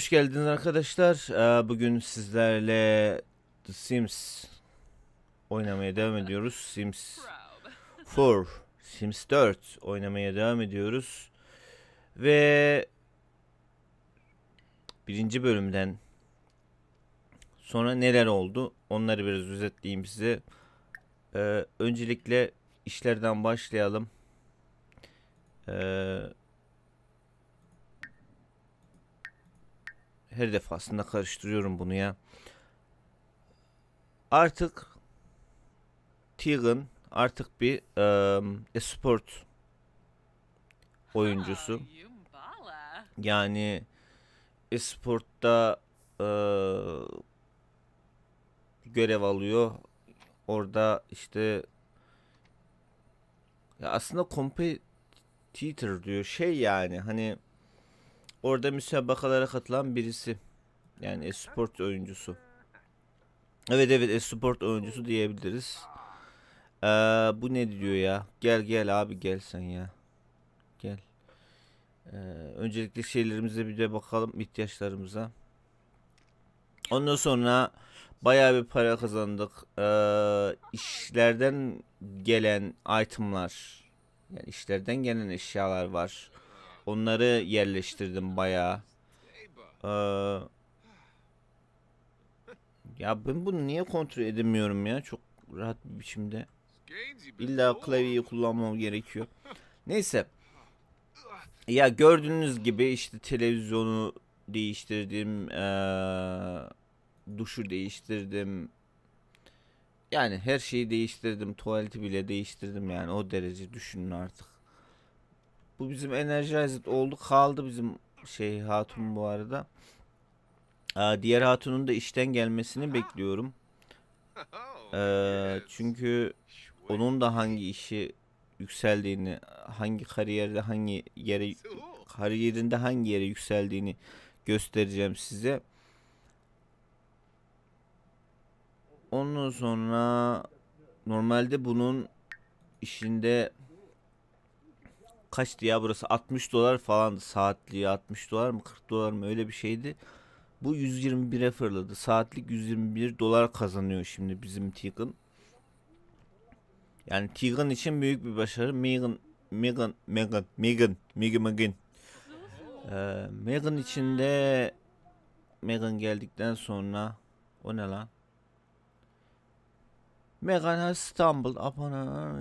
Hoş geldiniz arkadaşlar. Ee, Bugün sizlerle The Sims oynamaya devam ediyoruz. Sims 4, Sims 4 oynamaya devam ediyoruz. Ve birinci bölümden sonra neler oldu onları biraz özetleyeyim size. Ee, öncelikle işlerden başlayalım. Ee, her defasında karıştırıyorum bunu ya. Artık Tegan artık bir um, esport oyuncusu. Yani esportta eee, görev alıyor. Orada işte ya aslında competitor diyor. Şey yani hani orada müsabakalara katılan birisi. Yani esport oyuncusu. Evet evet esport oyuncusu diyebiliriz. Eee, bu ne diyor ya? Gel gel abi gel sen ya. Gel. Ee, öncelikle şeylerimize bir de bakalım ihtiyaçlarımıza. Ondan sonra bayağı bir para kazandık. Ee, işlerden gelen itemlar, yani işlerden gelen eşyalar var. Onları yerleştirdim bayağı. Ee, ya ben bunu niye kontrol edemiyorum ya? Çok rahat bir biçimde. İlla klavyeyi kullanmam gerekiyor. Neyse. Ya gördüğünüz gibi işte televizyonu değiştirdim, eee, duşu değiştirdim. Yani her şeyi değiştirdim, tuvaleti bile değiştirdim yani o derece düşünün artık. Bu bizim Energized oldu kaldı bizim şey hatun bu arada. Aa, diğer hatunun da işten gelmesini bekliyorum. Eee, çünkü onun da hangi işi yükseldiğini, hangi kariyerde hangi yere kariyerinde hangi yere yükseldiğini göstereceğim size. Ondan sonra normalde bunun işinde kaçtı ya burası 60 dolar falandı saatliği 60 dolar mı 40 dolar mı öyle bir şeydi. Bu 121'e fırladı. Saatlik 121 dolar kazanıyor şimdi bizim Tegan. Yani Tegan için büyük bir başarı. Megan, Megan, Megan, Megan, Megan, Megan. Ee, Megan için de Megan geldikten sonra o ne lan? Megan has stumbled upon a...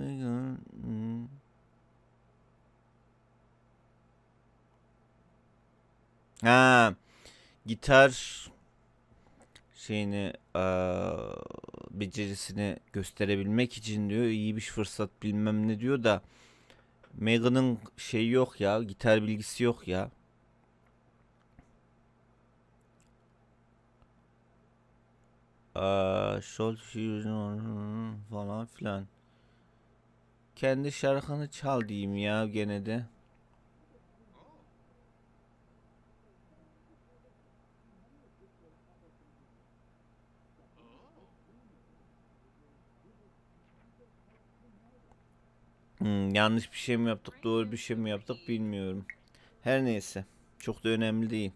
Ha, gitar şeyini eee, becerisini gösterebilmek için diyor iyi bir fırsat bilmem ne diyor da Megan'ın şeyi yok ya gitar bilgisi yok ya. Eee Şol falan filan. Kendi şarkını çal diyeyim ya gene de. Hmm, yanlış bir şey mi yaptık, doğru bir şey mi yaptık bilmiyorum. Her neyse, çok da önemli değil.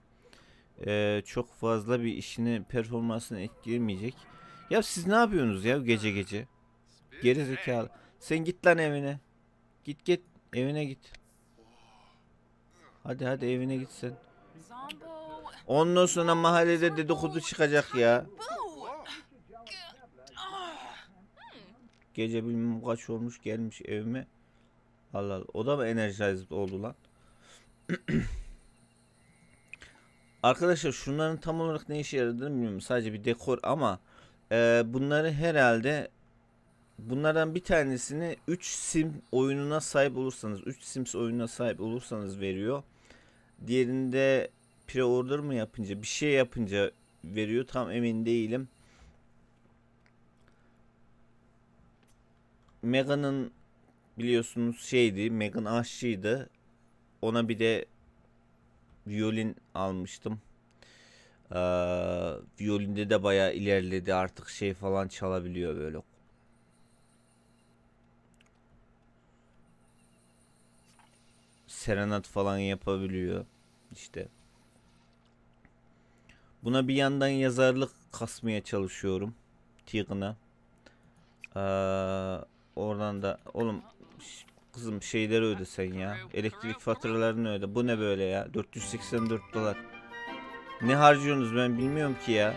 Ee, çok fazla bir işini, performansını etkilemeyecek. Ya siz ne yapıyorsunuz ya gece gece? Geri zekalı. Sen git lan evine. Git git, evine git. Hadi hadi evine git sen. Ondan sonra mahallede dedikodu çıkacak ya. Gece bilmem kaç olmuş gelmiş evime. Allah Allah. O da mı energized oldu lan? Arkadaşlar şunların tam olarak ne işe yaradığını bilmiyorum. Sadece bir dekor ama e, bunları herhalde bunlardan bir tanesini 3 sim oyununa sahip olursanız 3 sims oyununa sahip olursanız veriyor. Diğerinde pre-order mı yapınca bir şey yapınca veriyor. Tam emin değilim. Meghan'ın biliyorsunuz şeydi. Meghan aşçıydı. Ona bir de violin almıştım. Ee, violinde de bayağı ilerledi. Artık şey falan çalabiliyor böyle. Serenat falan yapabiliyor. İşte. Buna bir yandan yazarlık kasmaya çalışıyorum. Tigna. Ee, oradan da oğlum kızım şeyleri öde sen ya. Elektrik faturalarını öde. Bu ne böyle ya? 484 dolar. Ne harcıyorsunuz ben bilmiyorum ki ya.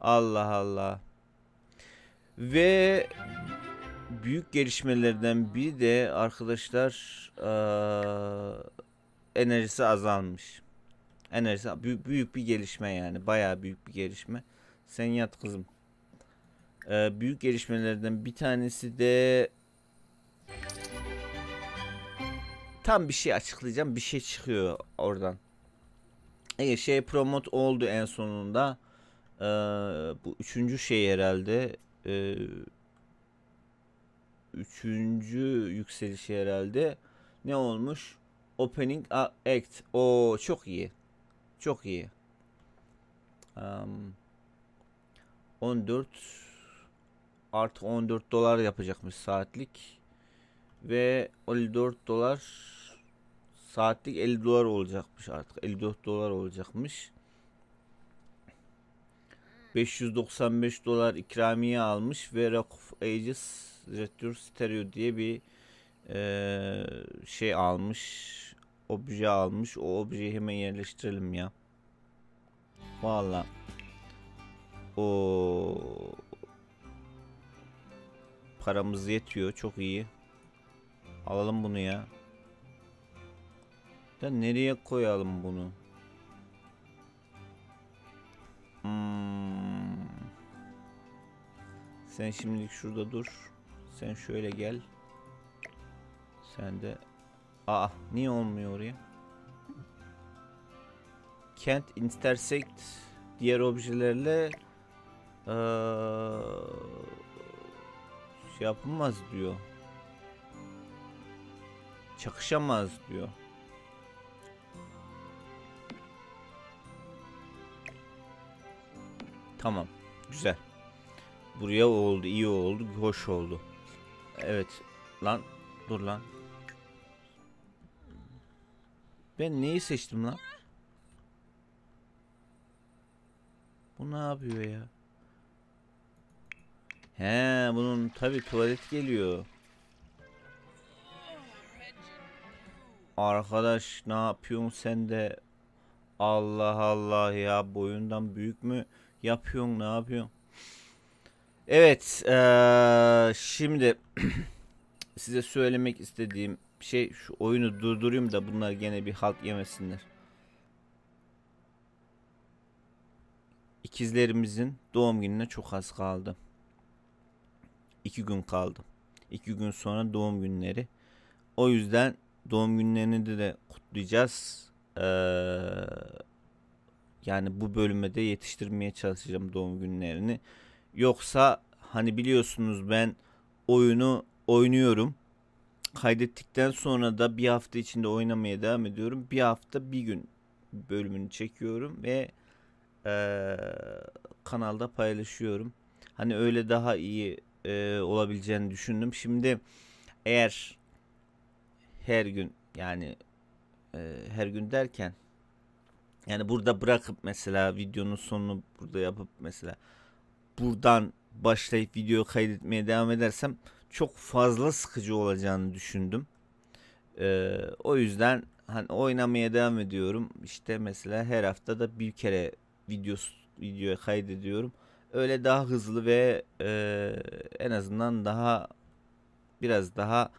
Allah Allah. Ve büyük gelişmelerden biri de arkadaşlar eee, enerjisi azalmış. Enerjisi büyük, büyük bir gelişme yani. Bayağı büyük bir gelişme. Sen yat kızım. Eee, büyük gelişmelerden bir tanesi de tam bir şey açıklayacağım. Bir şey çıkıyor oradan. Evet şey promote oldu en sonunda. Eee, bu üçüncü şey herhalde. Eee üçüncü yükselişi herhalde. Ne olmuş? Opening Act. O çok iyi. Çok iyi. Um, 14 artı 14 dolar yapacakmış saatlik. Ve 54 dolar saatlik 50 dolar olacakmış artık. 54 dolar olacakmış. 595 dolar ikramiye almış ve Rock of Ages Return Stereo diye bir eee, şey almış. Obje almış. O objeyi hemen yerleştirelim ya. Valla. O paramız yetiyor. Çok iyi. Alalım bunu ya. Da nereye koyalım bunu? Hmm. Sen şimdilik şurada dur. Sen şöyle gel. Sen de Aa niye olmuyor oraya? Can't intersect diğer objelerle eee, şey yapılmaz diyor. Çakışamaz diyor. Tamam. Güzel. Buraya oldu, iyi oldu, hoş oldu. Evet. Lan dur lan. Ben neyi seçtim lan? Bu ne yapıyor ya? He, bunun tabi tuvalet geliyor. Arkadaş ne yapıyorsun sen de? Allah Allah ya boyundan büyük mü yapıyorsun ne yapıyorsun? Evet eee, şimdi size söylemek istediğim şey şu oyunu durdurayım da bunlar gene bir halt yemesinler. İkizlerimizin doğum gününe çok az kaldı. İki gün kaldı. İki gün sonra doğum günleri. O yüzden doğum günlerini de, kutlayacağız. Ee, yani bu bölüme de yetiştirmeye çalışacağım doğum günlerini. Yoksa hani biliyorsunuz ben oyunu oynuyorum. Kaydettikten sonra da bir hafta içinde oynamaya devam ediyorum. Bir hafta bir gün bölümünü çekiyorum ve eee, kanalda paylaşıyorum. Hani öyle daha iyi eee, olabileceğini düşündüm. Şimdi eğer her gün yani eee, her gün derken yani burada bırakıp mesela videonun sonunu burada yapıp mesela buradan başlayıp video kaydetmeye devam edersem çok fazla sıkıcı olacağını düşündüm. Ee, o yüzden hani oynamaya devam ediyorum. İşte mesela her hafta da bir kere video videoya kaydediyorum. Öyle daha hızlı ve e, en azından daha biraz daha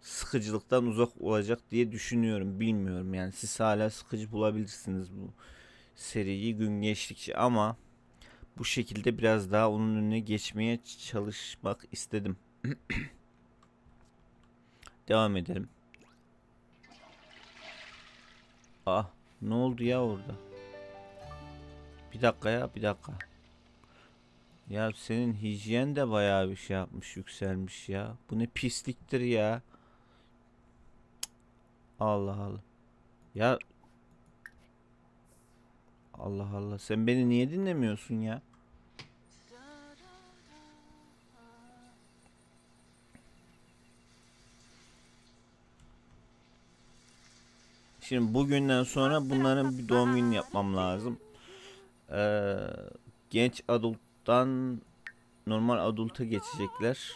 sıkıcılıktan uzak olacak diye düşünüyorum. Bilmiyorum yani siz hala sıkıcı bulabilirsiniz bu seriyi gün geçtikçe ama bu şekilde biraz daha onun önüne geçmeye çalışmak istedim. Devam edelim. Ah ne oldu ya orada? Bir dakika ya bir dakika. Ya senin hijyen de bayağı bir şey yapmış yükselmiş ya. Bu ne pisliktir ya. Allah Allah. Ya Allah Allah sen beni niye dinlemiyorsun ya? Şimdi bugünden sonra bunların bir doğum günü yapmam lazım. Ee, genç adulttan normal adulta geçecekler.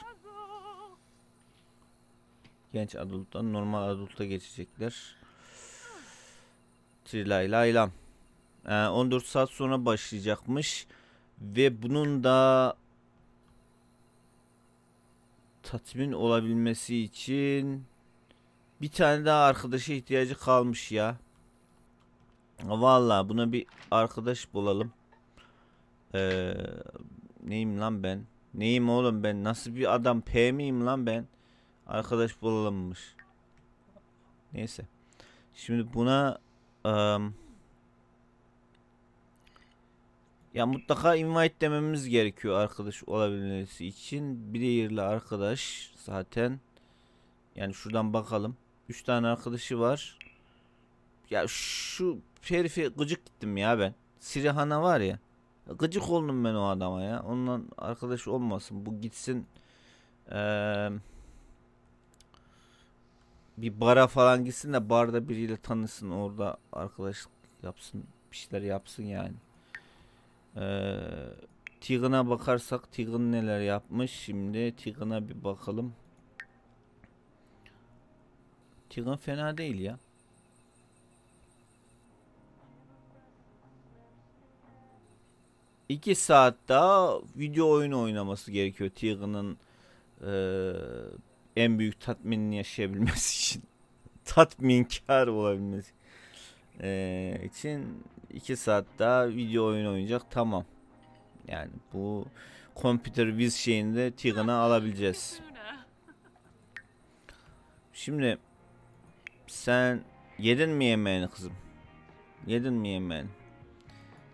Genç adulttan normal adulta geçecekler. Trilay laylam. Ee, 14 saat sonra başlayacakmış. Ve bunun da tatmin olabilmesi için bir tane daha arkadaşa ihtiyacı kalmış ya. Vallahi buna bir arkadaş bulalım. Ee, neyim lan ben? Neyim oğlum ben? Nasıl bir adam? P miyim lan ben? Arkadaş bulalımmış. Neyse. Şimdi buna ım, ya mutlaka invite dememiz gerekiyor arkadaş olabilmesi için. Player'lı arkadaş zaten yani şuradan bakalım. 3 tane arkadaşı var. Ya şu herife gıcık gittim ya ben. Sirihana var ya. Gıcık oldum ben o adama ya. Ondan arkadaş olmasın. Bu gitsin eee, bir bara falan gitsin de barda biriyle tanısın. Orada arkadaşlık yapsın. Bir şeyler yapsın yani. Eee Tigan'a bakarsak Tigan neler yapmış. Şimdi Tigan'a bir bakalım. Tigan fena değil ya. İki saat daha video oyunu oynaması gerekiyor Tigan'ın eee, en büyük tatminini yaşayabilmesi için. Tatminkar olabilmesi eee, için iki saat daha video oyunu oynayacak tamam. Yani bu Computer Viz şeyinde Tigan'ı alabileceğiz. Şimdi sen yedin mi yemeğini kızım? Yedin mi yemeğini?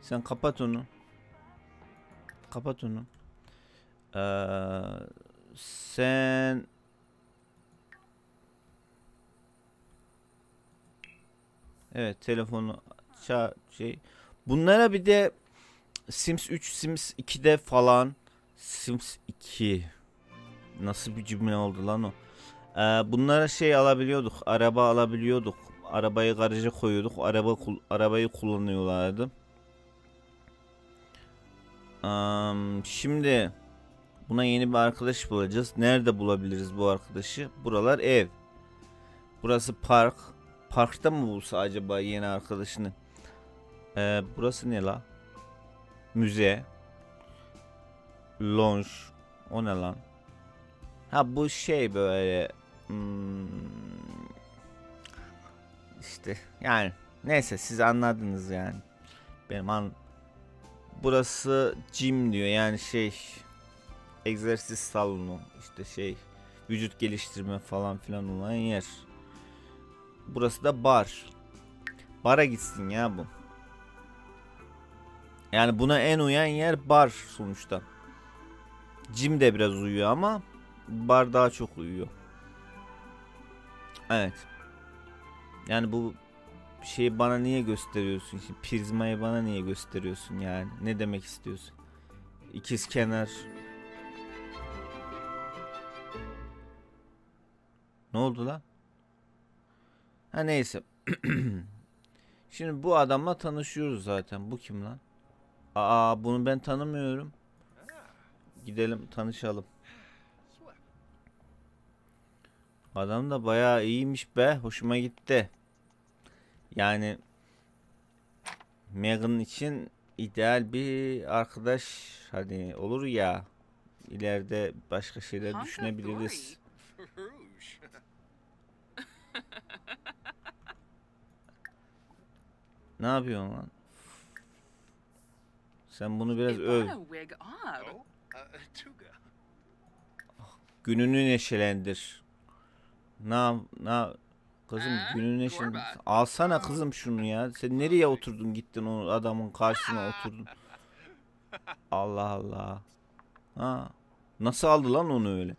Sen kapat onu. Kapat onu. Ee, sen Evet telefonu ça şey bunlara bir de Sims 3 Sims 2'de falan Sims 2 nasıl bir cümle oldu lan o? Ee, bunlara şey alabiliyorduk. Araba alabiliyorduk. Arabayı garaja koyuyorduk. Araba arabayı kullanıyorlardı. Am, şimdi buna yeni bir arkadaş bulacağız. Nerede bulabiliriz bu arkadaşı? Buralar ev. Burası park. Parkta mı bulsa acaba yeni arkadaşını? Ee, burası ne la? Müze. Lounge. O ne lan? Ha bu şey böyle hmm, işte yani neyse siz anladınız yani. Benim an burası gym diyor yani şey egzersiz salonu işte şey vücut geliştirme falan filan olan yer. Burası da bar. Bara gitsin ya bu. Yani buna en uyan yer bar sonuçta. Gym de biraz uyuyor ama bar daha çok uyuyor. Evet. Yani bu şeyi bana niye gösteriyorsun? Şimdi prizmayı bana niye gösteriyorsun yani? Ne demek istiyorsun? İkiz kenar. Ne oldu lan? Ha neyse. Şimdi bu adamla tanışıyoruz zaten. Bu kim lan? Aa bunu ben tanımıyorum. Gidelim tanışalım. Adam da bayağı iyiymiş be. Hoşuma gitti. Yani Megan için ideal bir arkadaş hani olur ya ileride başka şeyler düşünebiliriz. Ne yapıyorsun lan? Sen bunu biraz öv. Odd. Oh, uh. Gününü neşelendir. Ne yap- Kızım gününü neşelendir. Alsana kızım şunu ya. Sen nereye oturdun gittin o adamın karşısına oturdun. Allah Allah. Ha. Nasıl aldı lan onu öyle?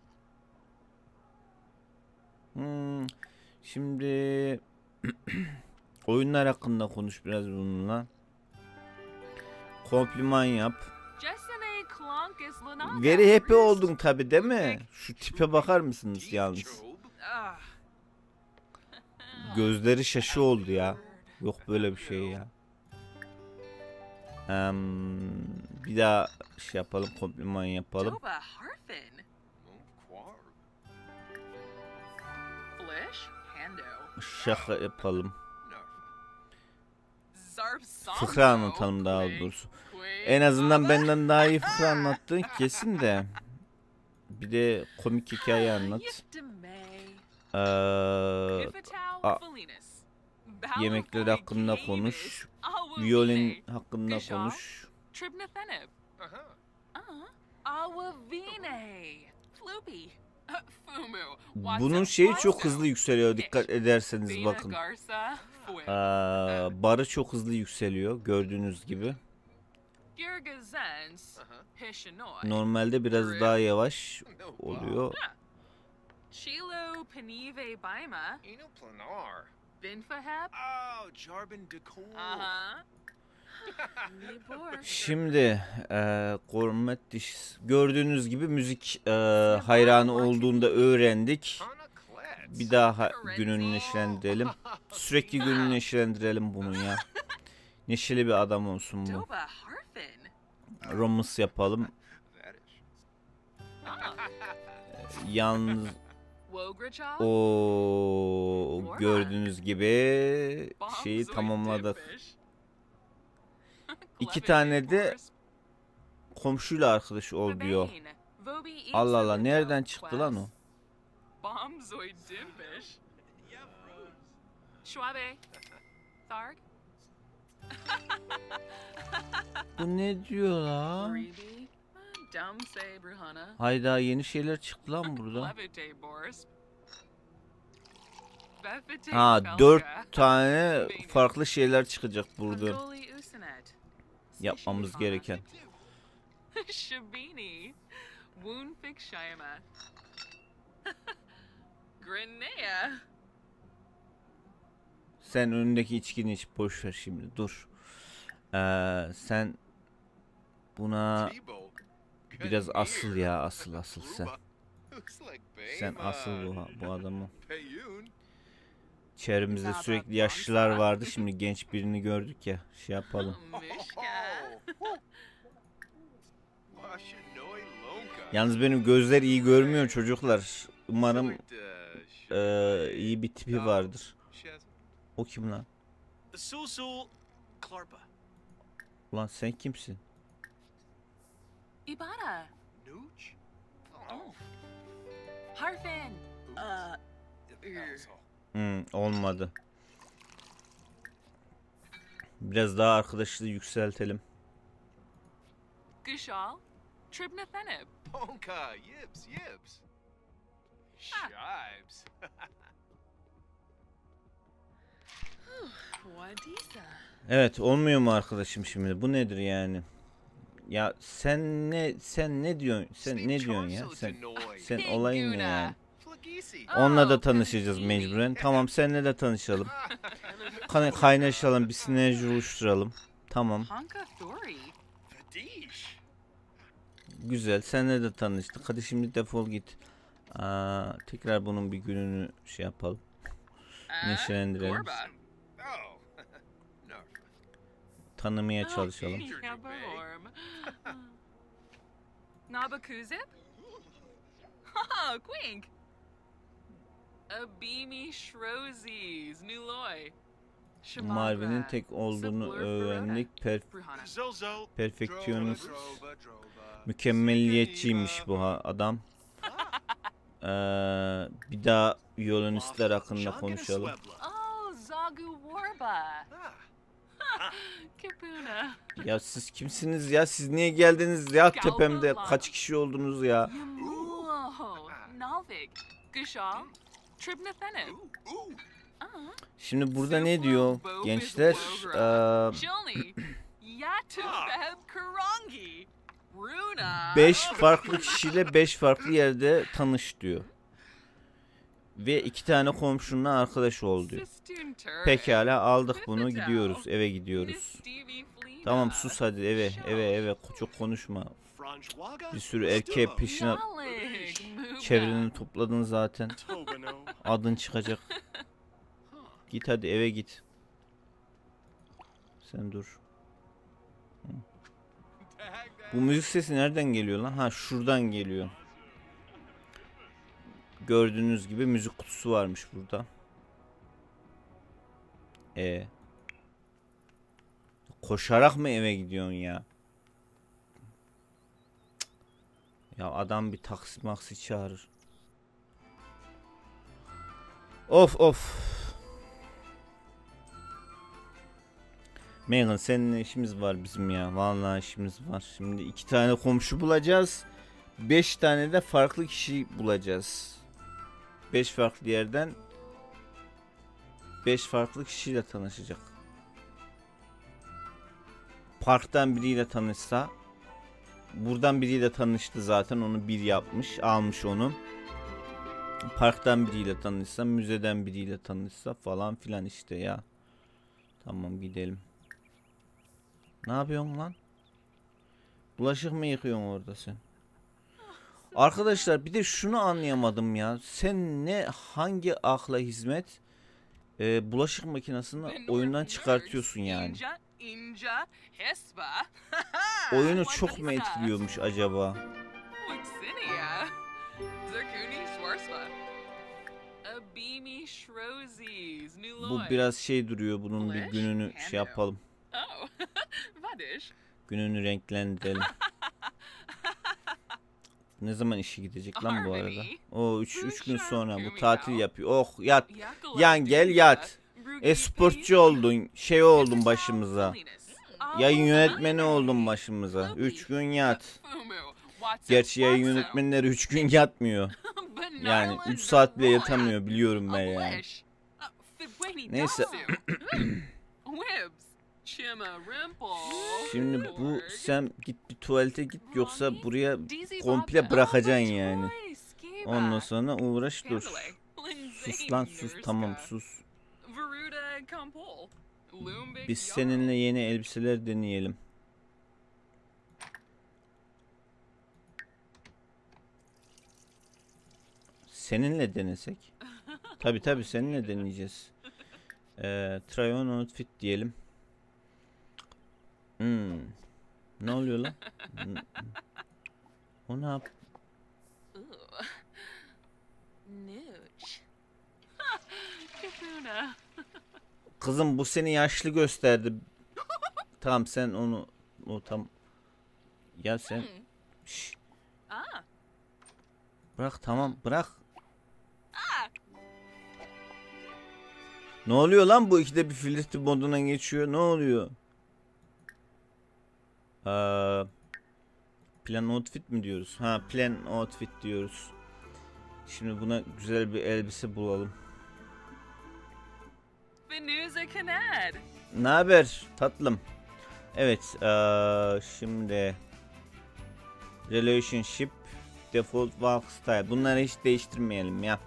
Hmm. Şimdi oyunlar hakkında konuş biraz bununla. Kompliman yap. Very happy oldun tabi değil mi? Şu tipe bakar mısınız yalnız? Ah, gözleri şaşı oldu ya. Yok böyle bir şey ya. Em, bir daha şey yapalım, kompliman yapalım. Şaka yapalım. Fıkra anlatalım daha doğrusu. En azından benden daha iyi fıkra anlattın kesin de. Bir de komik hikaye anlat. Ee, yemekler hakkında konuş. Violin hakkında konuş. Bunun şeyi çok hızlı yükseliyor dikkat ederseniz bakın. Ee, barı çok hızlı yükseliyor gördüğünüz gibi. Aha. Normalde biraz daha yavaş oluyor. Chilo Penive Baima. Eno planar. Oh, Jarbin Decor. Uh-huh. Nibor. Şimdi e, Gormet Diş gördüğünüz gibi müzik e, hayranı olduğunda öğrendik. Bir daha ha- gününü neşelendirelim. Sürekli gününü neşelendirelim bunun ya. Neşeli bir adam olsun bu. Romans yapalım. Yalnız o gördüğünüz gibi şeyi tamamladık. İki tane de Komşuyla arkadaş ol diyor. Allah Allah nereden çıktı lan o? Bombzoid Dimbish. Schwabe. Tharg. Bu ne diyor la? Bruhana. Hayda yeni şeyler çıktı lan burada. Levite Boris. Befete Ha dört tane farklı şeyler çıkacak burada. Yapmamız gereken. Shabini. Shayama. Grenea. Sen önündeki içkini iç boş ver şimdi dur. Ee, sen buna biraz asıl ya asıl asıl sen. Sen Bema. asıl bu, bu adamı. Çevremizde sürekli yaşlılar vardı şimdi genç birini gördük ya şey yapalım. Yalnız benim gözler iyi görmüyor çocuklar. Umarım Ee, Shabay. iyi bir tipi vardır. Shaz- O kim lan? Ulan sen kimsin? Ibara. Nooch? Oh. Harfin. Asshole. Hmm, olmadı. Biraz daha arkadaşlığı yükseltelim. Gushal. Tribnathenib. Ponka. Yips. Yips. Shibes. Evet olmuyor mu arkadaşım şimdi? Bu nedir yani? Ya sen ne sen ne diyorsun? Sen ne diyorsun ya? Sen sen olayın ne yani? Onunla da Oh, tanışacağız mecburen. Tamam seninle de tanışalım. Kay- Kaynaşalım, bir sinerji oluşturalım. Tamam, güzel. Seninle de tanıştık. Hadi şimdi defol git. Aa, tekrar bunun bir gününü şey yapalım. Uh, Neşelendirelim. Oh. Tanımaya çalışalım. Oh, Yaborm. Nabakuzip? Ha, Quink. Abimi Shrozes, Nuloy. Marvin'in tek olduğunu öğrendik. Per drova. Mükemmeliyetçiymiş bu adam. Ee, bir daha violonistler hakkında konuşalım. Oh. Ya siz kimsiniz ya? Siz niye geldiniz ya tepemde? Kaç kişi oldunuz ya? Uh-huh. Şimdi burada ne diyor gençler? Ee, Chilni. Yatufeb Karangi. Runa. 5 farklı kişiyle 5 farklı yerde tanış diyor. Ve iki tane komşunla arkadaş ol diyor. Pekala aldık bunu gidiyoruz eve gidiyoruz. Tamam sus hadi eve eve eve çok konuşma. Bir sürü erkek peşine çevreni topladın zaten. Adın çıkacak. Git hadi eve git. Sen dur. Bu müzik sesi nereden geliyor lan? Ha şuradan geliyor. Gördüğünüz gibi müzik kutusu varmış burada. E Koşarak mı eve gidiyorsun ya? Ya adam bir taksi maksi çağırır. Of of. Megan seninle işimiz var bizim ya. Vallahi işimiz var. Şimdi iki tane komşu bulacağız. Beş tane de farklı kişi bulacağız. Beş farklı yerden beş farklı kişiyle tanışacak. Parktan biriyle tanışsa buradan biriyle tanıştı zaten onu bir yapmış almış onu parktan biriyle tanışsa müzeden biriyle tanışsa falan filan işte ya tamam gidelim ne yapıyorsun lan? Bulaşık mı yıkıyorsun orada sen? Arkadaşlar bir de şunu anlayamadım ya. Sen ne hangi akla hizmet e, bulaşık makinesini oyundan çıkartıyorsun yani? Oyunu çok mu etkiliyormuş acaba? Bu biraz şey duruyor. Bunun bir gününü şey yapalım. Oh, Vadish. Gününü renklendirelim. ne zaman işe gidecek lan bu arada? O 3 3 gün sonra bu tatil yapıyor. Oh yat. Yan gel yat. Brugi E sportcu oldun. Şey oldun başımıza. Yayın yönetmeni oldun başımıza. 3 gün yat. Gerçi yayın yönetmenleri 3 gün yatmıyor. Yani 3 saat bile yatamıyor biliyorum ben yani. Neyse. Şimdi bu sen git bir tuvalete git yoksa buraya komple bırakacaksın yani. Ondan sonra uğraş dur. Sus lan sus tamam sus. Biz seninle yeni elbiseler deneyelim. Seninle denesek. Tabi tabi seninle deneyeceğiz. Ee, try on outfit diyelim. Hmm. Ne oluyor lan? O ne yap? Kızım bu seni yaşlı gösterdi. Tamam sen onu o tam ya sen Şş, bırak tamam bırak. Ne oluyor lan bu ikide bir flirti moduna geçiyor. Ne oluyor? Plan outfit mi diyoruz? Ha plan outfit diyoruz. Şimdi buna güzel bir elbise bulalım. Ne haber tatlım? Evet, şimdi relationship default walk style. Bunları hiç değiştirmeyelim ya.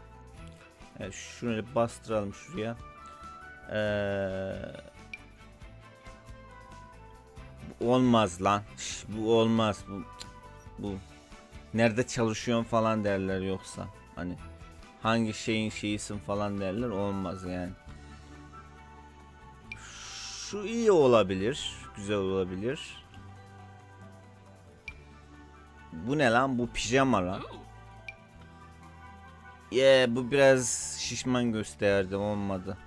Evet, şunu bastıralım şuraya. Eee, olmaz lan. Şş, bu olmaz. Bu bu nerede çalışıyorsun falan derler yoksa. Hani hangi şeyin şeyisin falan derler olmaz yani. Şu iyi olabilir. Güzel olabilir. Bu ne lan? Bu pijama lan. Yeah, bu biraz şişman gösterdi. Olmadı.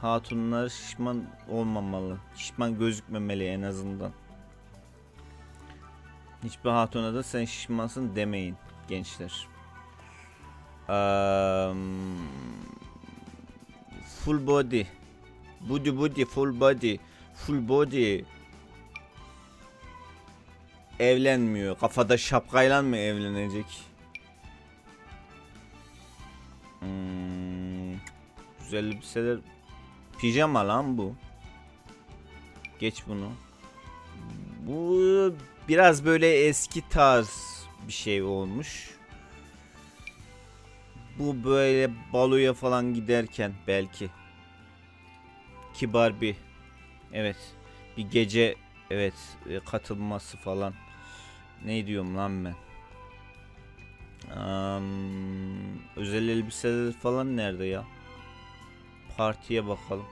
Hatunlar şişman olmamalı. Şişman gözükmemeli en azından. Hiçbir hatuna da sen şişmansın demeyin gençler. Eee, full body. Body body full body. Full body. Evlenmiyor. Kafada şapkayla mı evlenecek? Hmm, güzel elbiseler. Pijama lan bu. Geç bunu. Bu biraz böyle eski tarz bir şey olmuş. Bu böyle baloya falan giderken belki. Kibar bir evet bir gece evet e, katılması falan. Ne diyorum lan ben? Am, özel elbiseler falan nerede ya? Partiye bakalım.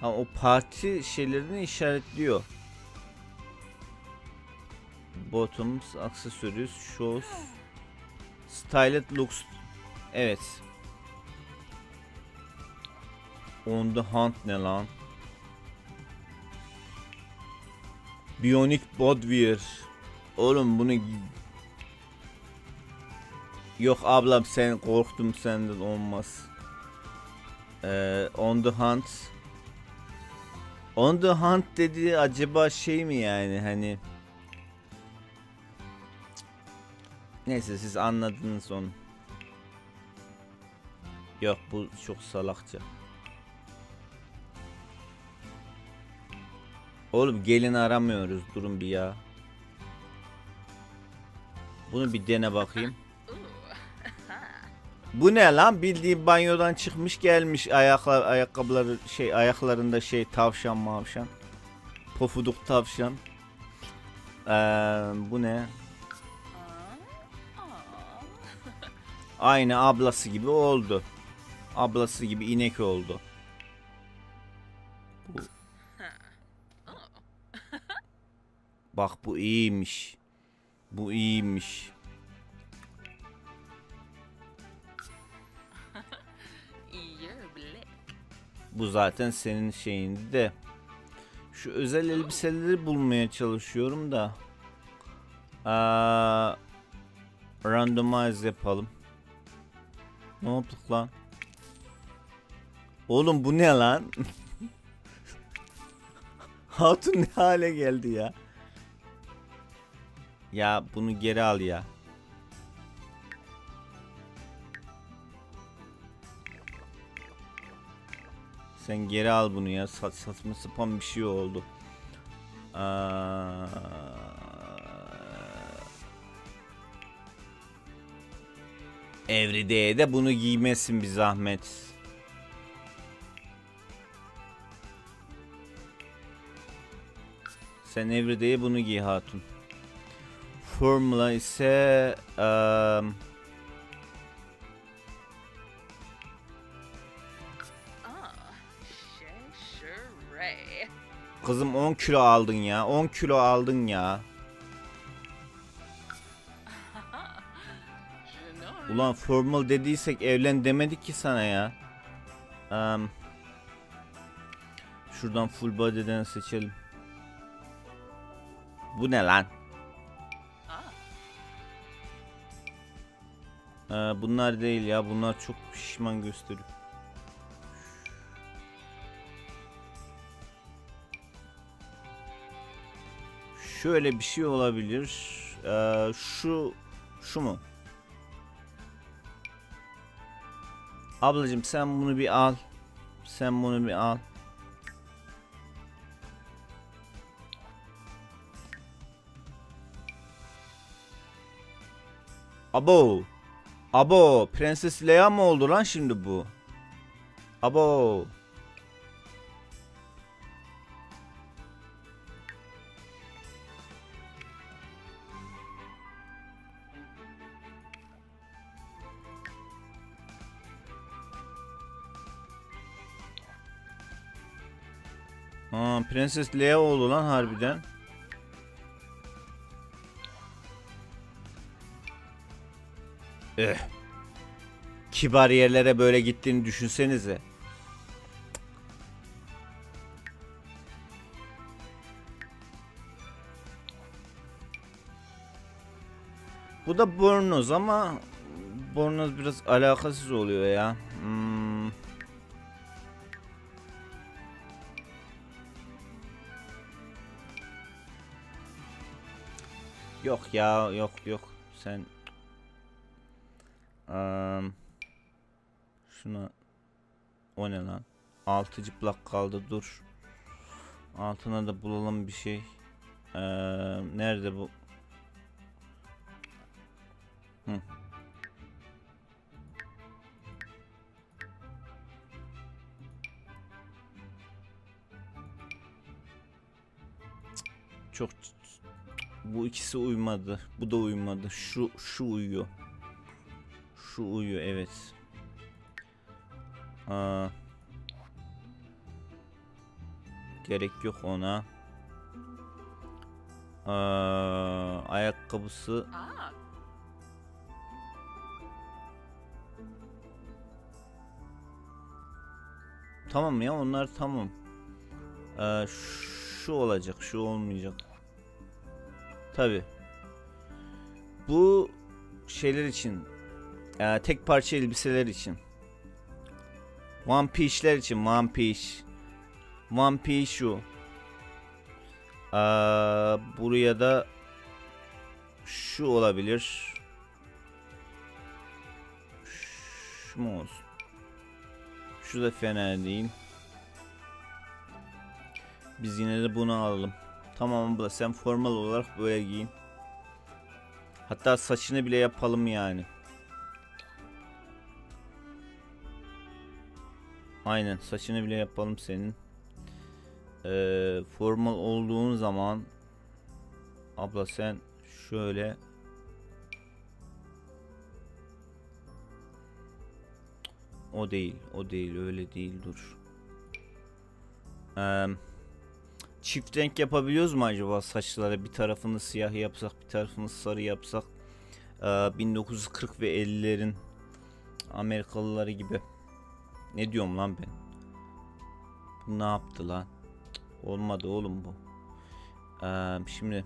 Ha o parti şeylerini işaretliyor. Bottoms, accessories, shows, styled looks. Evet. On the hunt ne lan? Bionic Bodwear. Oğlum bunu Yok ablam sen korktum senden olmaz. Ee, on the hunt. On the hunt dedi acaba şey mi yani hani Neyse siz anladınız onu. Yok bu çok salakça. Oğlum gelin aramıyoruz durun bir ya. Bunu bir dene bakayım. Bu ne lan? Bildiğin banyodan çıkmış gelmiş ayaklar ayakkabıları şey ayaklarında şey tavşan mavşan. Pofuduk tavşan. Ee, bu ne? Aynı ablası gibi oldu. Ablası gibi inek oldu. Bu. Bak bu iyiymiş. Bu iyiymiş. Bu zaten senin şeyindi de. Şu özel elbiseleri bulmaya çalışıyorum da. Aa, randomize yapalım. Ne yaptık lan? Oğlum bu ne lan? Hatun ne hale geldi ya? Ya bunu geri al ya. Sen geri al bunu ya. Sa saçma sapan bir şey oldu. Aa... Everyday'e de bunu giymesin bir zahmet. Sen Everyday'e bunu giy hatun. Formula ise um, kızım 10 kilo aldın ya. 10 kilo aldın ya. Ulan formal dediysek evlen demedik ki sana ya. Um, şuradan full body'den seçelim. Bu ne lan? Ee, bunlar değil ya. Bunlar çok şişman gösteriyor. Şöyle bir şey olabilir. Ee, şu şu mu? Ablacım sen bunu bir al. Sen bunu bir al. Abo. Abo. Prenses Leia mı oldu lan şimdi bu? Abo. Prenses Leia oldu lan harbiden. Eh. Kibar yerlere böyle gittiğini düşünsenize. Bu da bornoz ama bornoz biraz alakasız oluyor ya. Yok ya yok yok sen Am, şuna o ne lan? Altı cıplak kaldı dur. Altına da bulalım bir şey. Ee, nerede bu? Hı. Çok bu ikisi uymadı. Bu da uymadı. Şu şu uyuyor. Şu uyu evet. Aa. Gerek yok ona. Aa, ayakkabısı Tamam ya onlar tamam. Ee, şu olacak, şu olmayacak. Tabi. Bu şeyler için, e, tek parça elbiseler için. One Piece'ler için One Piece. One Piece şu. Ee, buraya da şu olabilir. Şu mu olsun? Şu da fena değil. Biz yine de bunu alalım. Tamam abla sen formal olarak böyle giyin. Hatta saçını bile yapalım yani. Aynen saçını bile yapalım senin. Ee, formal olduğun zaman abla sen şöyle O değil, o değil, öyle değil dur. Eee, çift renk yapabiliyoruz mu acaba saçlara? Bir tarafını siyah yapsak, bir tarafını sarı yapsak. Eee, 1940 ve 50'lerin Amerikalıları gibi. Ne diyorum lan ben? Bu ne yaptı lan? Olmadı oğlum bu. Eee, şimdi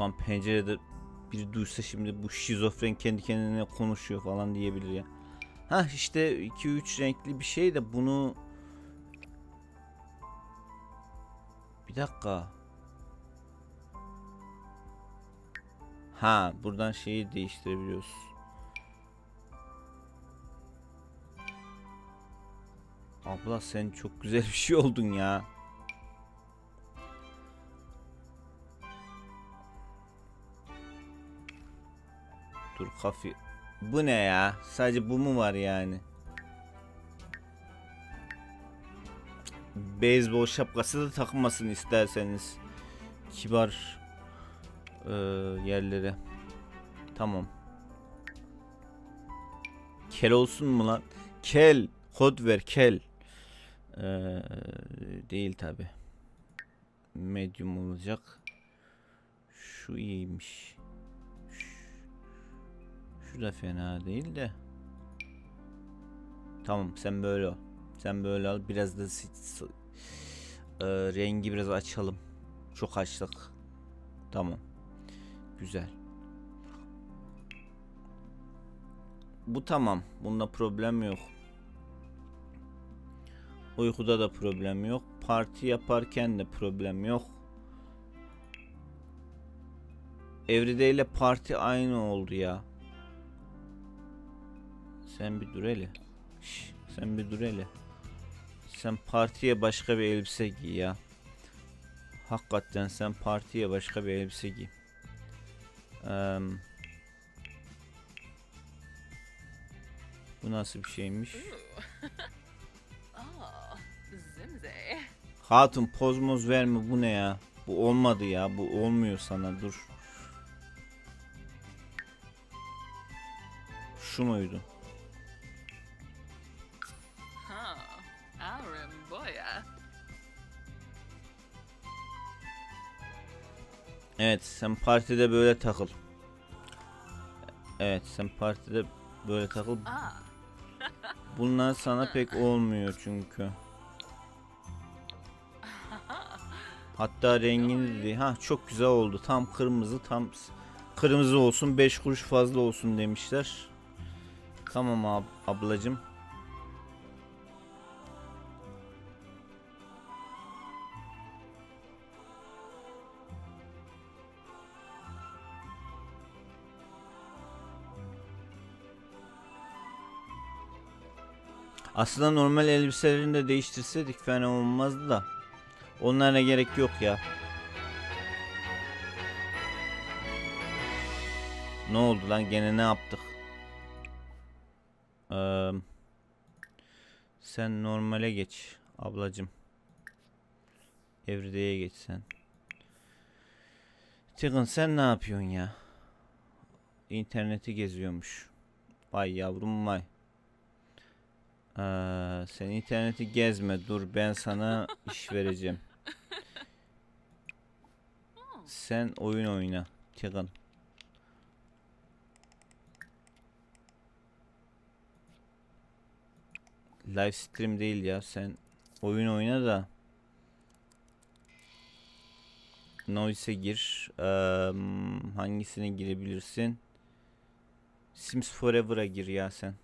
Lan pencerede biri duysa şimdi bu şizofren kendi kendine konuşuyor falan diyebilir ya. Ha işte 2-3 renkli bir şey de bunu Bir dakika. Ha buradan şeyi değiştirebiliyoruz. Abla sen çok güzel bir şey oldun ya. Dur kafi. Bu ne ya? Sadece bu mu var yani? Beyzbol şapkası da takmasın isterseniz. Kibar eee, yerlere. Tamam. Kel olsun mu lan? Kel. Kod ver kel. Eee, değil tabi. Medium olacak. Şu iyiymiş. Şu da fena değil de. Tamam sen böyle ol. Sen böyle al. Biraz da e, rengi biraz açalım. Çok açtık. Tamam. Güzel. Bu tamam. Bunda problem yok. Uykuda da problem yok. Parti yaparken de problem yok. Everyday ile parti aynı oldu ya. Sen bir dur hele. Şş, sen bir dur hele. Sen partiye başka bir elbise giy ya. Hakikaten sen partiye başka bir elbise giy. Eee, bu nasıl bir şeymiş? Hatun poz moz verme bu ne ya? Bu olmadı ya. Bu olmuyor sana dur. Şu muydu? Evet sen partide böyle takıl. Evet sen partide böyle takıl. Bunlar sana pek olmuyor çünkü. Hatta rengini de ha çok güzel oldu. Tam kırmızı tam kırmızı olsun 5 kuruş fazla olsun demişler. Tamam ab ablacım. Aslında normal elbiselerini de değiştirseydik fena olmazdı da. Onlara gerek yok ya. Ne oldu lan gene ne yaptık? Eee, sen normale geç ablacım. Everyday'e geç sen. Tegan sen ne yapıyorsun ya? interneti geziyormuş. Vay yavrum vay. Ee, sen interneti gezme dur ben sana iş vereceğim. Sen oyun oyna. Tigan. Live stream değil ya sen oyun oyna da. Noise'e gir. Eee, hangisine girebilirsin? Sims Forever'a gir ya sen.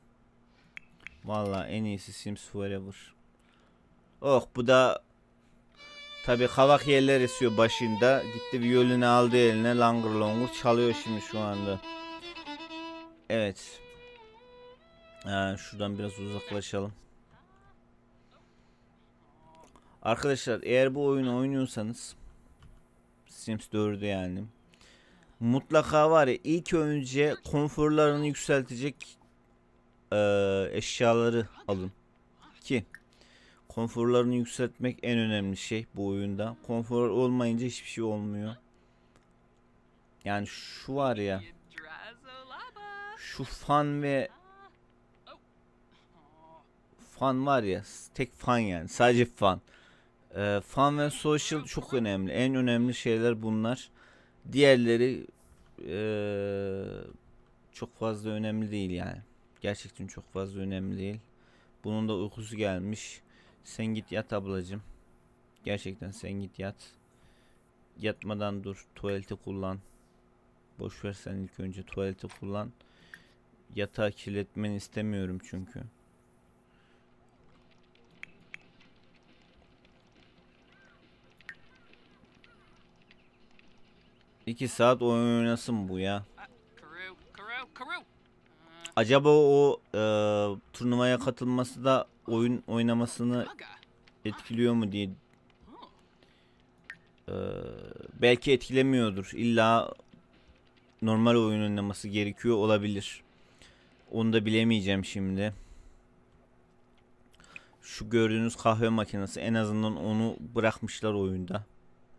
Vallahi en iyisi Sims Forever. Oh bu da tabi kavak yerler esiyor başında. Gitti violini aldı eline langır longur çalıyor şimdi şu anda. Evet. Ha, şuradan biraz uzaklaşalım. Arkadaşlar eğer bu oyunu oynuyorsanız Sims 4'ü yani mutlaka var ya ilk önce konforlarını yükseltecek eee, eşyaları alın ki konforlarını yükseltmek en önemli şey bu oyunda. Konfor olmayınca hiçbir şey olmuyor. Yani şu var ya şu fan ve fan var ya tek fan yani sadece fan. Ee, fan ve social çok önemli. En önemli şeyler bunlar. Diğerleri ee, çok fazla önemli değil yani. Gerçekten çok fazla önemli değil. Bunun da uykusu gelmiş. Sen git yat ablacım. Gerçekten sen git yat. Yatmadan dur. Tuvaleti kullan. Boş ver sen ilk önce tuvaleti kullan. Yatağı kirletmeni istemiyorum çünkü. İki saat oynasın bu ya. Karu, Karu, Karu. Acaba o e, turnuvaya katılması da oyun oynamasını etkiliyor mu diye. E, belki etkilemiyordur. İlla normal oyun oynaması gerekiyor olabilir. Onu da bilemeyeceğim şimdi. Şu gördüğünüz kahve makinesi en azından onu bırakmışlar oyunda.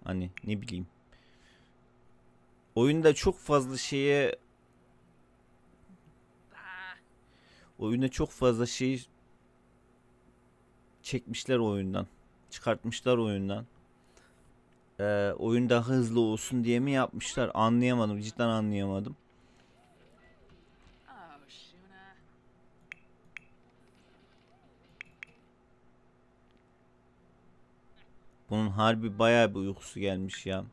Hani ne bileyim. Oyunda çok fazla şeye Ah, Oyunda çok fazla şey çekmişler oyundan. Çıkartmışlar oyundan. Ee, oyun daha hızlı olsun diye mi yapmışlar? Anlayamadım. Cidden anlayamadım. Bunun harbi bayağı bir uykusu gelmiş ya.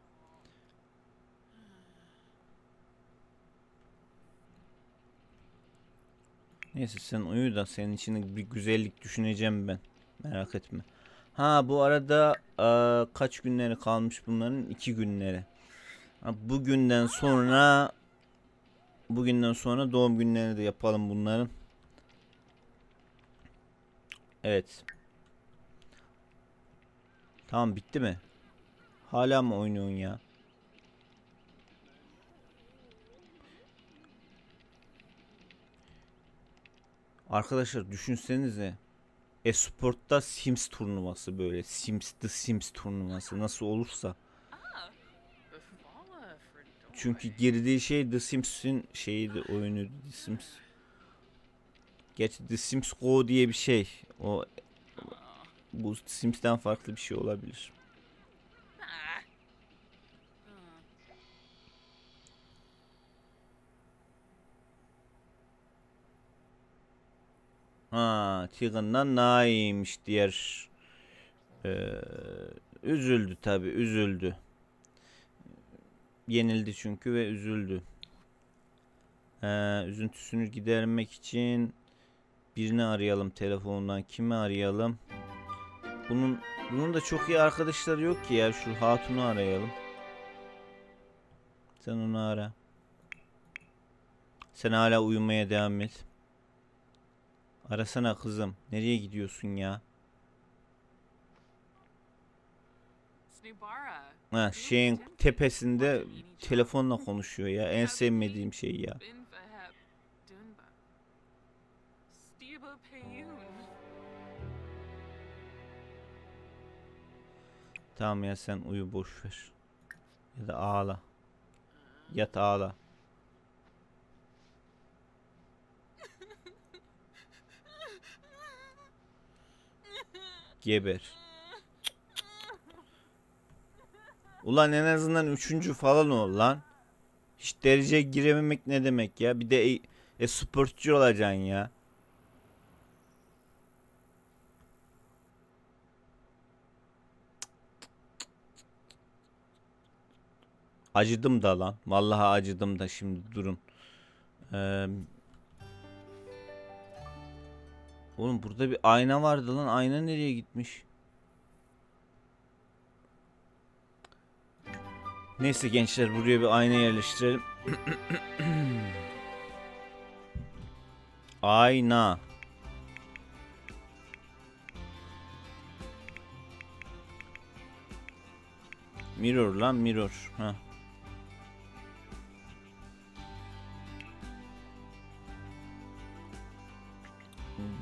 Neyse sen uyu da senin için bir güzellik düşüneceğim ben. Merak etme. Ha bu arada eee, kaç günleri kalmış bunların? iki günleri. Ha, bugünden sonra bugünden sonra doğum günlerini de yapalım bunların. Evet. Tamam bitti mi? Hala mı oynuyorsun ya? Arkadaşlar düşünsenize. Esport'ta Sims turnuvası böyle. Sims The Sims turnuvası nasıl olursa. Çünkü girdiği şey The Sims'in şeyiydi oyunu The Sims. Gerçi The Sims Go diye bir şey. O bu Sims'ten farklı bir şey olabilir. Ah. Hmm. Ha, Tigan'dan daha iyiymiş diğer. Ee, üzüldü tabi üzüldü. Yenildi çünkü ve üzüldü. Ee, üzüntüsünü gidermek için birini arayalım telefondan. Kimi arayalım? Bunun bunun da çok iyi arkadaşları yok ki ya. Şu hatunu arayalım. Sen onu ara. Sen hala uyumaya devam et. Arasana kızım. Nereye gidiyorsun ya? Ha, şeyin tepesinde telefonla konuşuyor ya. En sevmediğim şey ya. Tamam ya sen uyu boş ver. Ya da ağla. Yat ağla. Geber. Ulan en azından üçüncü falan ol lan. Hiç dereceye girememek ne demek ya? Bir de e, e sportçu olacaksın ya. Acıdım da lan. Vallahi acıdım da şimdi durun. Eee Oğlum burada bir ayna vardı lan. Ayna nereye gitmiş? Neyse gençler buraya bir ayna yerleştirelim. ayna. Mirror lan mirror. Ha.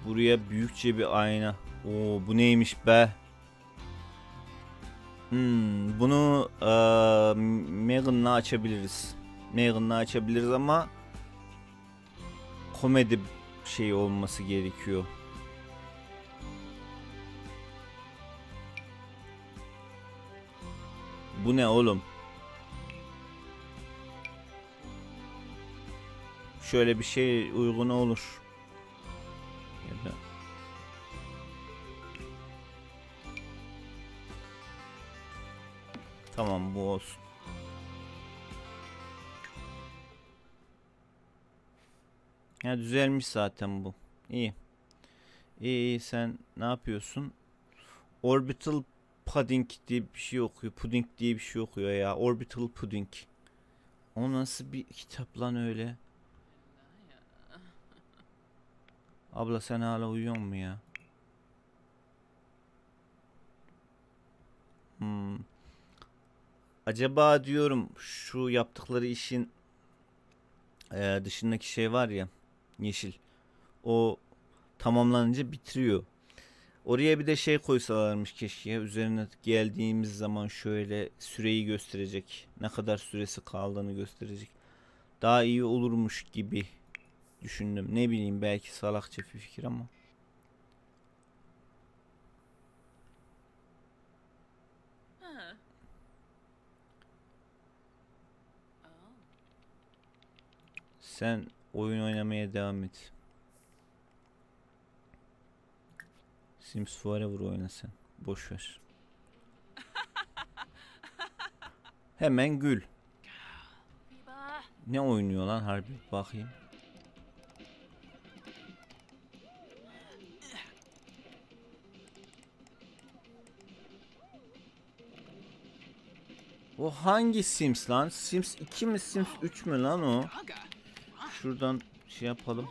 Buraya büyükçe bir ayna. Oo bu neymiş be? Hmm, bunu eee Megan'la açabiliriz. Megan'la açabiliriz ama komedi şey olması gerekiyor. Bu ne oğlum? Şöyle bir şey uygun olur. Da Tamam bu olsun. Ya düzelmiş zaten bu. İyi. İyi, iyi sen ne yapıyorsun? Orbital Pudding diye bir şey okuyor. Pudding diye bir şey okuyor ya. Orbital Pudding. O nasıl bir kitap lan öyle? Abla sen hala uyuyor mu ya? Hmm. Acaba diyorum şu yaptıkları işin eee, dışındaki şey var ya yeşil. O tamamlanınca bitiriyor. Oraya bir de şey koysalarmış keşke. Üzerine geldiğimiz zaman şöyle süreyi gösterecek. Ne kadar süresi kaldığını gösterecek. Daha iyi olurmuş gibi düşündüm. Ne bileyim belki salakça bir fikir ama. Sen oyun oynamaya devam et. Sims Forever oyna sen. Boş ver. Hemen gül. Ne oynuyor lan harbi bakayım. O hangi Sims lan? Sims 2 mi Sims 3 mü lan o? Şuradan şey yapalım.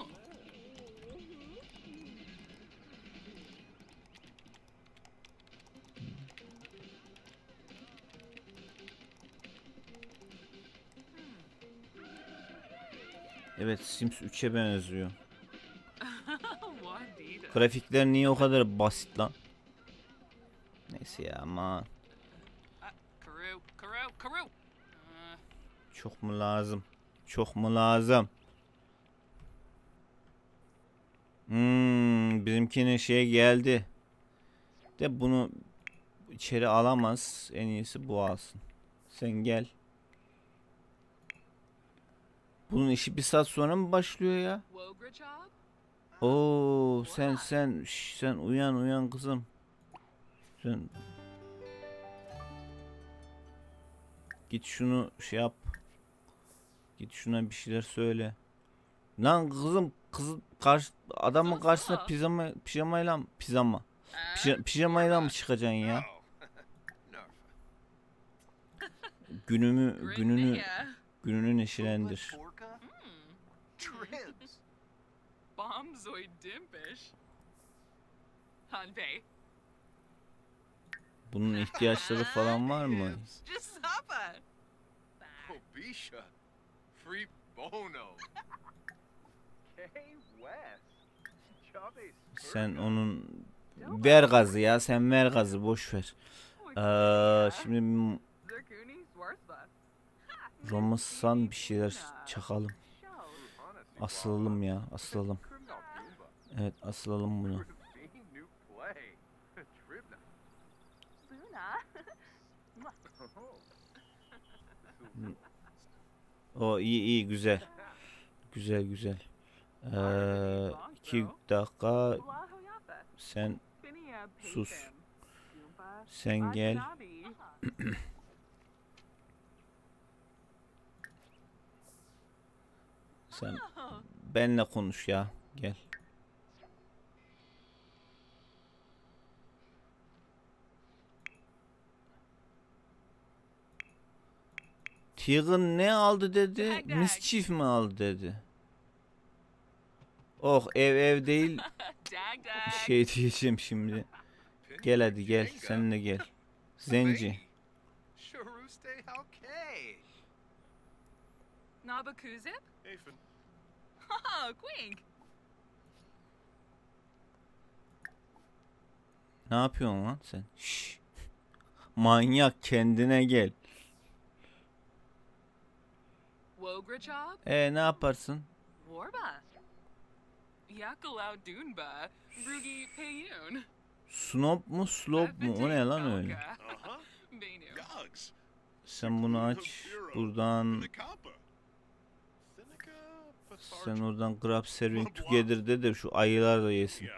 Evet Sims 3'e benziyor. Grafikler niye o kadar basit lan? Neyse ya ama çok mu lazım? Çok mu lazım? Hmm, bizimkinin şey geldi. De bunu içeri alamaz. En iyisi bu alsın. Sen gel. Bunun işi bir saat sonra mı başlıyor ya? Oo sen sen şş, sen uyan uyan kızım. Sen Git şunu şey yap. Git şuna bir şeyler söyle. Lan kızım kız karşı adamın karşısına pijama pijamayla mı pijama Pija- pijamayla mı çıkacaksın ya? Günümü gününü gününü neşelendir. Hmm. Dimpish. Hanbei. Bunun ihtiyaçları falan var mı? Free bono. Sen onun ver gazı ya sen ver gazı boş ver. Ee, şimdi. Romasan bir şeyler çakalım. Asılalım ya asılalım. Evet asılalım bunu. O iyi iyi güzel. Güzel güzel. Ee, iki dakika sen sus. Sen gel. Sen benle konuş ya. Gel. Tegan ne aldı dedi? Mischief mi aldı dedi? Oh ev ev değil şey diyeceğim şimdi. Gel hadi gel sen de gel. Zenci. Nabakuzip? Quink. Ne yapıyorsun lan sen? Şşş. Manyak kendine gel. E ne yaparsın? Warba. Yakalau Dunba. Rugi Payun. Snop mu slop mu? O ne lan öyle? Uh-huh. Sen bunu aç. Buradan sen oradan grab serving together de de şu ayılar da yesin.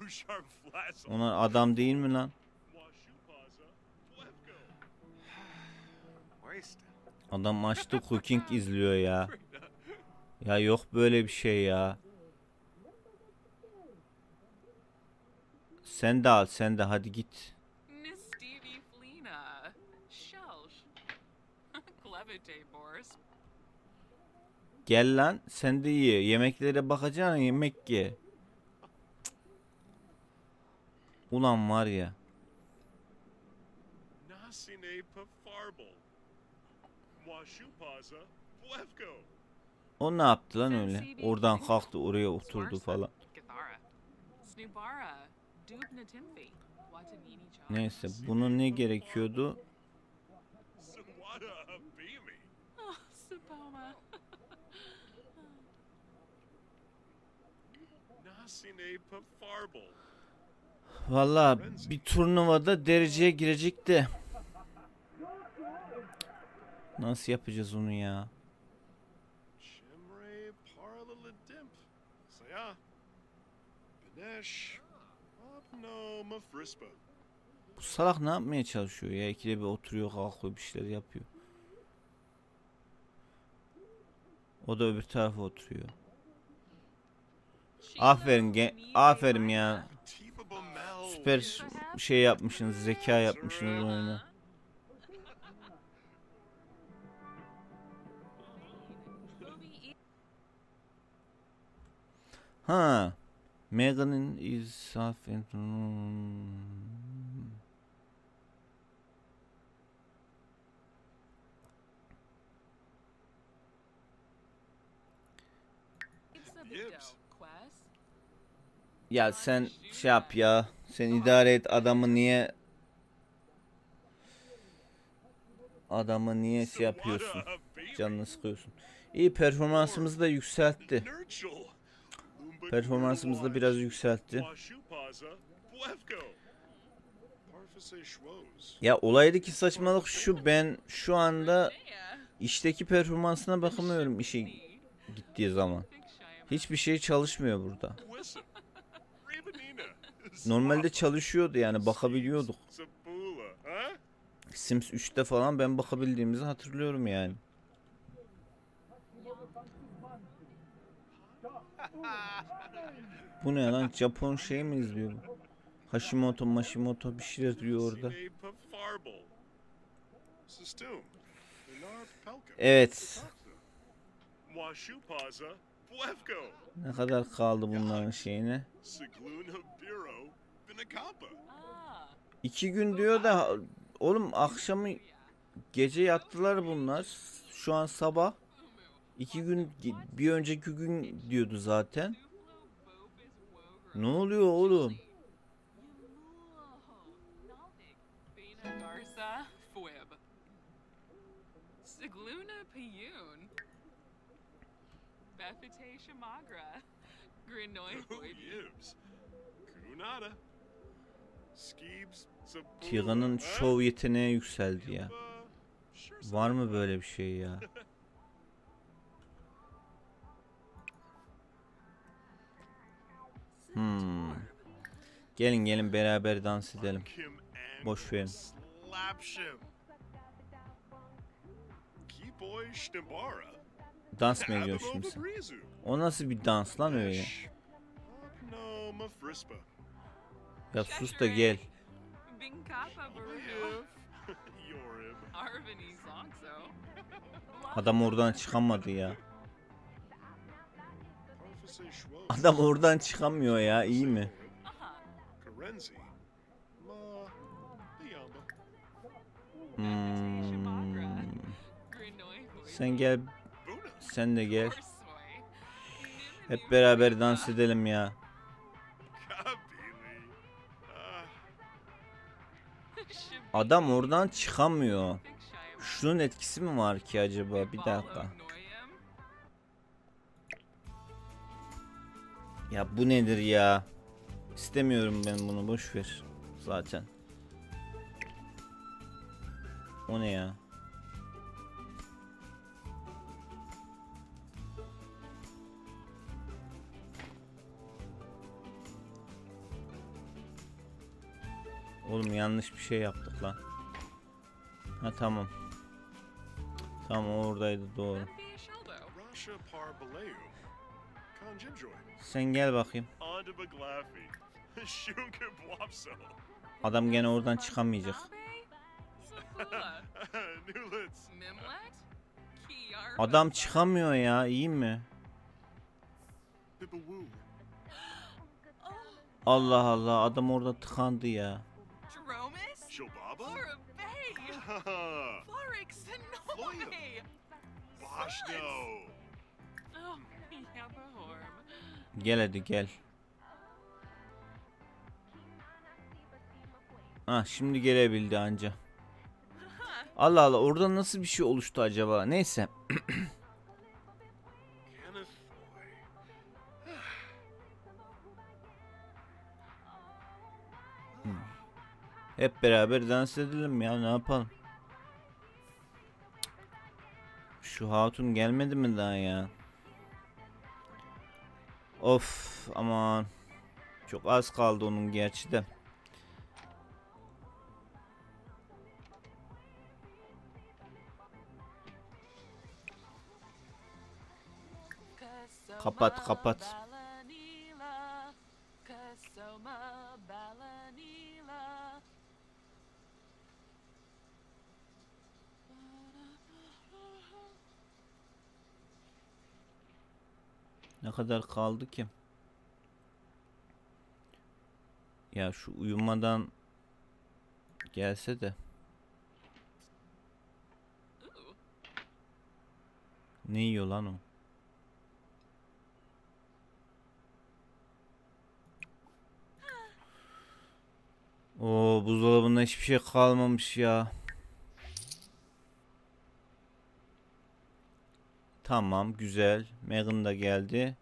Onlar adam değil mi lan? Adam açtı cooking izliyor ya. Ya yok böyle bir şey ya. Sen de al sen de hadi git. Gel lan sen de ye. Yemeklere bakacaksın yemek ye. Ulan var ya. Nasine Pafarble. O ne yaptı lan öyle? Oradan kalktı oraya oturdu falan. Neyse bunun ne gerekiyordu? Pafarble. Valla bir turnuvada dereceye girecek de. Nasıl yapacağız onu ya? Bu salak ne yapmaya çalışıyor ya? İkide bir oturuyor kalkıyor bir şeyler yapıyor. O da öbür tarafa oturuyor. Aferin gen aferin ya. Süper şey yapmışsınız, zeka yapmışsınız oyunu. Ha. Megan'ın is. Ya sen şey yap ya. Sen idare et adamı niye adamı niye şey yapıyorsun? Canını sıkıyorsun. İyi performansımızı da yükseltti. Performansımızı da biraz yükseltti. Ya olaydaki saçmalık şu ben şu anda işteki performansına bakamıyorum işe gittiği zaman. Hiçbir şey çalışmıyor burada. Normalde çalışıyordu yani bakabiliyorduk. Sims 3'te falan ben bakabildiğimizi hatırlıyorum yani. Bu ne lan Japon şey mi izliyor bu? Hashimoto Mashimoto bir şeyler diyor orada. Evet. Ne kadar kaldı bunların şeyine? İki gün diyor da oğlum akşamı gece yattılar bunlar. Şu an sabah. İki gün bir önceki gün diyordu zaten. Ne oluyor oğlum? Sigluna Piyun. Shamagra. Grinoy yibs? Kunada. Tiga'nın şov yeteneği yükseldi ya. Var mı böyle bir şey ya? Hmm. Gelin gelin beraber dans edelim. Boş verin. Dans mı ediyorsun şimdi sen? O nasıl bir dans lan öyle? Ya sus da gel. Adam oradan çıkamadı ya. Adam oradan çıkamıyor ya iyi mi? Hmm. Sen gel sen de gel. Hep beraber dans edelim ya. Adam oradan çıkamıyor. Şunun etkisi mi var ki acaba? Bir dakika. Ya bu nedir ya? İstemiyorum ben bunu boş ver. Zaten. O ne ya? Oğlum yanlış bir şey yaptık lan. Ha tamam. Tamam oradaydı doğru. Sen gel bakayım. Adam gene oradan çıkamayacak. Adam çıkamıyor ya iyi mi? Allah Allah adam orada tıkandı ya. Gel hadi gel. Ah şimdi gelebildi anca. Allah Allah orada nasıl bir şey oluştu acaba? Neyse. Foy. Hep beraber dans edelim ya ne yapalım? Şu hatun gelmedi mi daha ya? Of aman. Çok az kaldı onun gerçi de. Kapat, kapat. Ne kadar kaldı ki? Ya şu uyumadan gelse de. Ne yiyor lan o? Oo buzdolabında hiçbir şey kalmamış ya. Tamam güzel. Megan da geldi.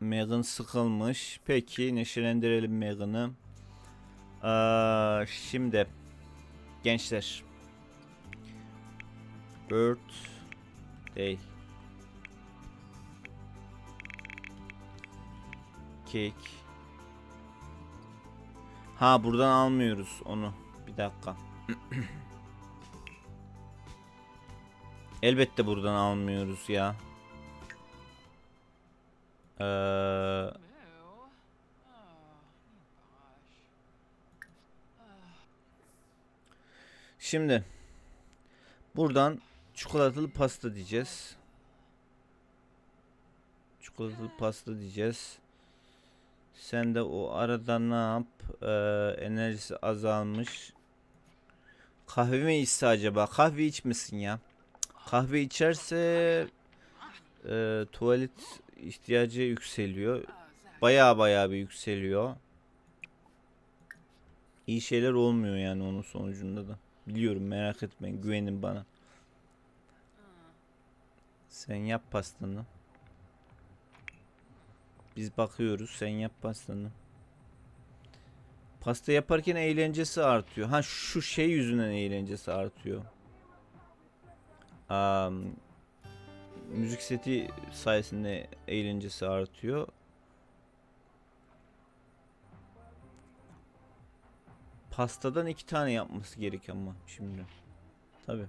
Megan sıkılmış. Peki neşelendirelim Megan'ı. Şimdi gençler. Bird değil. Cake. Ha buradan almıyoruz onu. Bir dakika. Elbette buradan almıyoruz ya. Ee, şimdi buradan çikolatalı pasta diyeceğiz. Çikolatalı pasta diyeceğiz. Sen de o arada ne yap? Ee, enerjisi azalmış. Kahve mi içse acaba? Kahve içmesin ya. Kahve içerse e, tuvalet ihtiyacı yükseliyor. Baya baya bir yükseliyor. İyi şeyler olmuyor yani onun sonucunda da. Biliyorum merak etmeyin güvenin bana. Sen yap pastanı. Biz bakıyoruz. Sen yap pastanı. Pasta yaparken eğlencesi artıyor. Ha şu şey yüzünden eğlencesi artıyor. Am, müzik seti sayesinde eğlencesi artıyor. Pastadan iki tane yapması gerek ama şimdi. Tabi.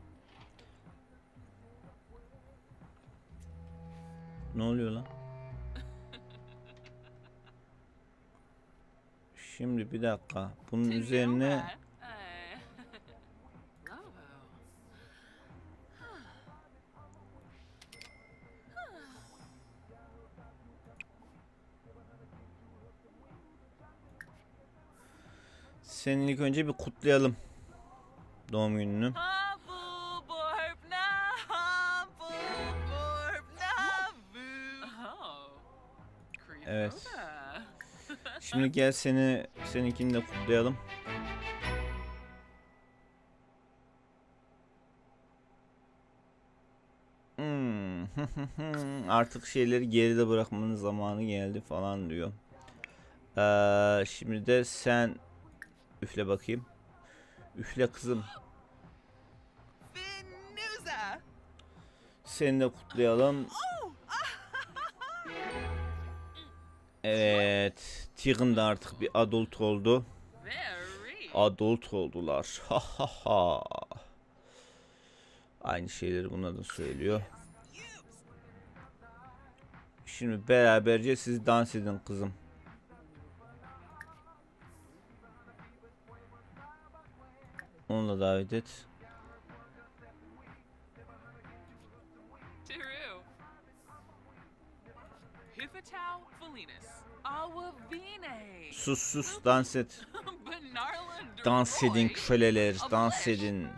Ne oluyor lan? Şimdi bir dakika. Bunun üzerine senin ilk önce bir kutlayalım. Doğum gününü. Humble Şimdi gel seni seninkini de kutlayalım. Hmm. Artık şeyleri geride bırakmanın zamanı geldi falan diyor. Ee, şimdi de sen üfle bakayım. Üfle kızım. Seni de kutlayalım. Evet. Tigin de artık bir adult oldu. Adult oldular. Ha ha ha. Aynı şeyleri buna da söylüyor. Şimdi beraberce siz dans edin kızım. Onu da davet et. Sus sus dans et. Dans edin köleler, dans edin.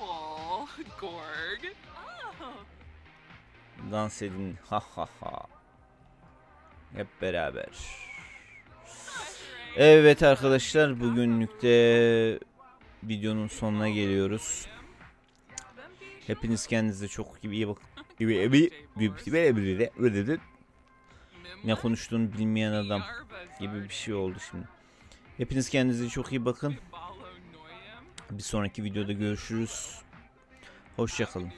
Oh. Dans edin. Ha ha ha. Hep beraber. Evet arkadaşlar bugünlük de videonun sonuna geliyoruz. Hepiniz kendinize çok iyi bakın. Ne konuştuğunu bilmeyen adam gibi bir şey oldu şimdi. Hepiniz kendinize çok iyi bakın. Bir sonraki videoda görüşürüz. Hoşçakalın.